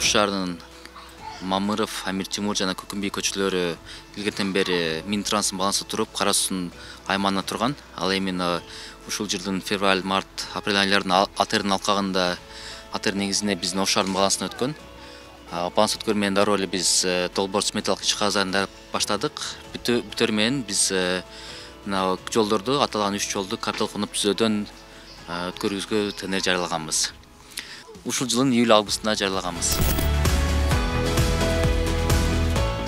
ош шаарынын мамыров амир тимур жана көкүмбий көчөлөрү илгертен бери минтранстын балансында туруп кара суунун аймагында турган. Ал эми ушул жылдын февраль март апрель айларында атердин алкагында атер негизинде биздин ош шаарынын балансына өткөн баланс өткөрү менен дароо эле биз долбоор сметалык иш кагаздарын баштадык. Бүтөр менен биз мына жолдорду аталган үч жолду капиталдык фонддук түзөөдөн өткөрүүбүзгө тендер жарыялаганбыз. Ушул жылдын июль августунда жарыялаганбыз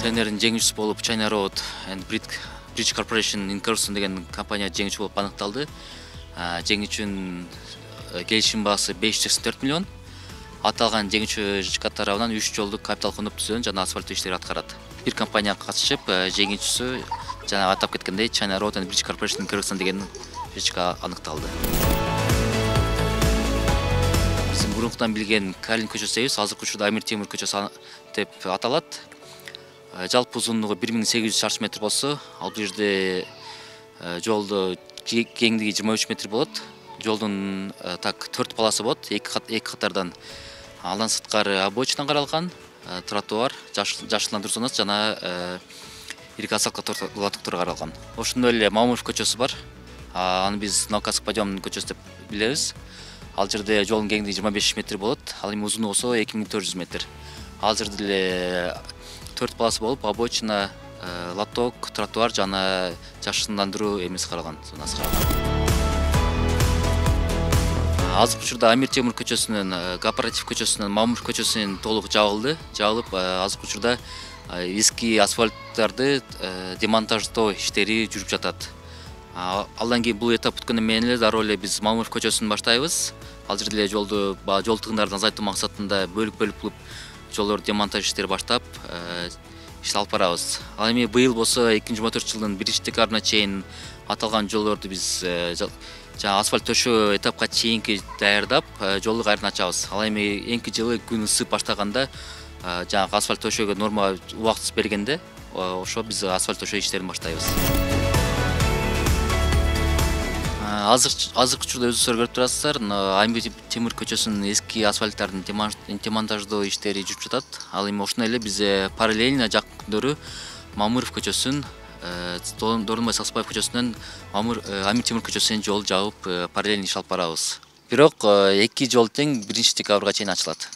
тендердин жеңүүчүсү болуп china road and bridge corporation incorporation деген компания жеңүүчү болуп аныкталды. Жеңүүчүнүн келишим баасы беш жүз сексен төрт миллион. Аталган жеңүүчү жк тарабынан үч жолдук капиталдык фонддук түзүүнү жана асфальттоо иштерди аткарат. Бир компания катышып жеңүүчүсү жанагы атап кеткендей china road and bridge corporation incorporation деген жчк аныкталды. Биздин мурункудан билген калин дейбиз азыркы учурда амир темир көчөсү деп аталат жалпы сегиз жүз чарчы метр болсо ал бул жерде кеңдиги жыйырма үч метр болот жолдун так төрт полосы болот эки катардан андан сырткары обочина каралган тротуар жашылдандыруу зонасы жана ирригациялык лотоктор каралган ошондой эле мамыров көчөсү бар аны биз новокаск подъемный көчөсү деп билебиз ал жерде жолдун кеңдиги жыйырма беш метр болот. Ал эми узундугу болсо эки миң төрт жүз метр. Ал жерде деле төрт полоса болуп обочина э, лоток тротуар жана жашындандыруу эмеси каралган зонасы каралган. Азыркы учурда амир темир көчөсүнөн э, кооператив көчөсүнөн мамыров көчөсүнө толук жабылды жабылып э, азыркы учурда эски асфальттарды демонтаждоо иштери жүрүп жатат андан кийин бул этап бүткөндөн менен эле дароо эле биз мамыров көчөсүн баштайбыз. Ал жерде эле жолду баягы жол тыгындарын азайтуу максатында бөлүк бөлүк кылып жолдорду демонтаж иштери баштап э, иш алып барабыз. Ал эми быйыл болсо эки миң жыйырма төртүнчү жылдын биринчи декабрына чейин аталган жолдорду биз э, жанагы асфальт төшөө этапка чейинки даярдап э, жолду кайрадан ачабыз. Ал эми эңки жылы күн ысып баштаганда жанагы асфальт төшөөгө норма убактысы бергенде ошо биз асфальт төшөө иштерин баштайбыз азыркы учурда өзүңүздөр көрүп турасыздар. Амир темир көчөсүнүн эски асфальттарын демонтаждоо иштери жүрүп жатат. Ал эми ошондой эле биз параллельно жакын күндөрү мамыров көчөсүн доорунбай саксыбаев көчөсүнөн амир темир көчөсүнө жол жабып параллельно иш алып барабыз. Бирок эки жол тең биринчи декабрга чейин ачылат.